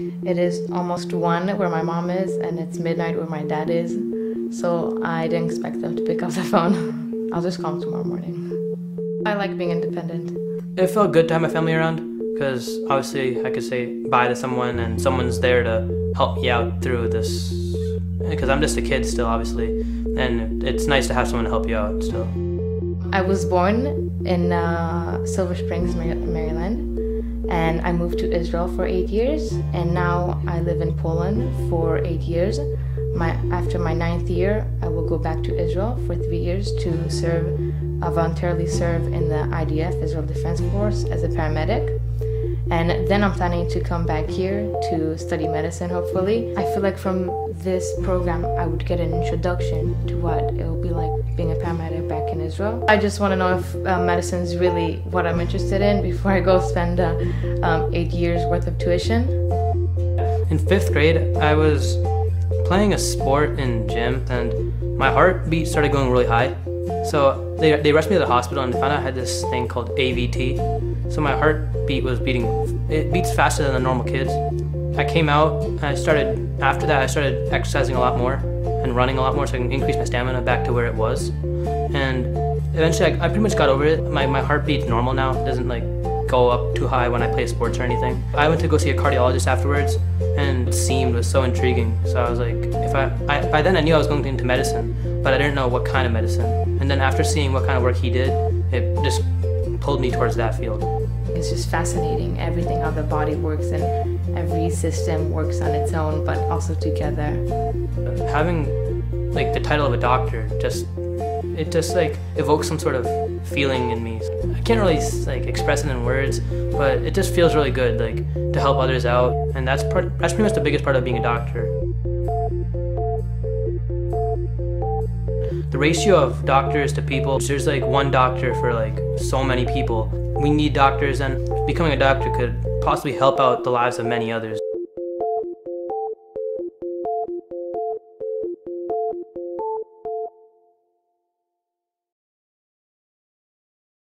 It is almost one where my mom is, and it's midnight where my dad is. So I didn't expect them to pick up the phone. I'll just call them tomorrow morning. I like being independent. It felt good to have my family around because obviously I could say bye to someone and someone's there to help me out through this. Because I'm just a kid still, obviously, and it's nice to have someone to help you out still. I was born in uh, Silver Springs, Maryland, and I moved to Israel for eight years, and now I live in Poland for eight years. My, after my ninth year, I will go back to Israel for three years to serve, uh, voluntarily serve in the IDF, Israel Defense Force, as a paramedic. And then I'm planning to come back here to study medicine, hopefully. I feel like from this program, I would get an introduction to what it will be like being a paramedic back in Israel. I just want to know if uh, medicine is really what I'm interested in before I go spend uh, um, eight years worth of tuition. In fifth grade, I was playing a sport in gym and my heartbeat started going really high. So they, they rushed me to the hospital and they found out I had this thing called AVT. So my heartbeat was beating, it beats faster than the normal kids. I came out, I started, after that I started exercising a lot more and running a lot more so I can increase my stamina back to where it was. And eventually I, I pretty much got over it. My, my heartbeat's normal now, it doesn't like go up too high when I play sports or anything. I went to go see a cardiologist afterwards and seemed was so intriguing. So I was like, if I, I, by then I knew I was going into medicine, but I didn't know what kind of medicine. And then after seeing what kind of work he did, it just pulled me towards that field. It's just fascinating, everything, how the body works and every system works on its own, but also together. Having like the title of a doctor just it just like evokes some sort of feeling in me. I can't really like express it in words, but it just feels really good like to help others out, and that's part that's pretty much the biggest part of being a doctor. The ratio of doctors to people, there's like one doctor for like so many people. We need doctors and becoming a doctor could possibly help out the lives of many others.